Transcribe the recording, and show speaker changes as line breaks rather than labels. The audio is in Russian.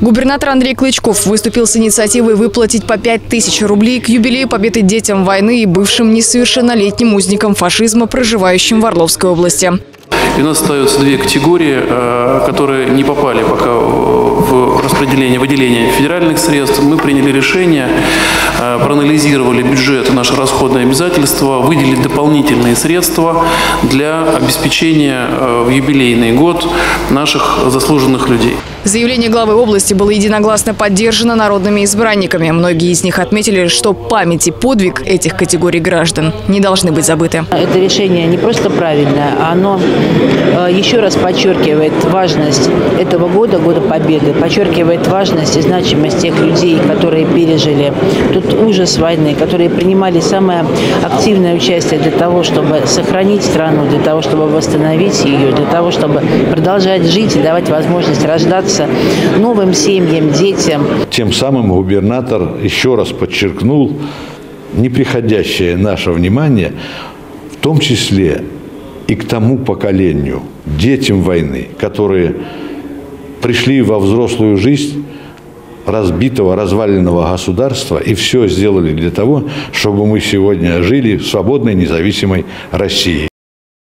Губернатор Андрей Клычков выступил с инициативой выплатить по 5 тысяч рублей к юбилею победы детям войны и бывшим несовершеннолетним узникам фашизма, проживающим в Орловской области.
И у нас остаются две категории, э, которые не попали пока в распределение, выделение федеральных средств. Мы приняли решение, э, проанализировали бюджет и наши расходные обязательства, выделить дополнительные средства для обеспечения э, в юбилейный год наших заслуженных людей.
Заявление главы области было единогласно поддержано народными избранниками. Многие из них отметили, что память и подвиг этих категорий граждан не должны быть забыты.
Это решение не просто правильное, а оно э, еще раз подчеркивает важность этого года, года Победы, подчеркивает важность и значимость тех людей, которые пережили тут ужас войны, которые принимали самое активное участие для того, чтобы сохранить страну, для того, чтобы восстановить ее, для того, чтобы продолжать жить и давать возможность рождаться новым семьям, детям.
Тем самым губернатор еще раз подчеркнул неприходящее наше внимание, в том числе и к тому поколению, детям войны, которые пришли во взрослую жизнь разбитого, разваленного государства и все сделали для того, чтобы мы сегодня жили в свободной, независимой России.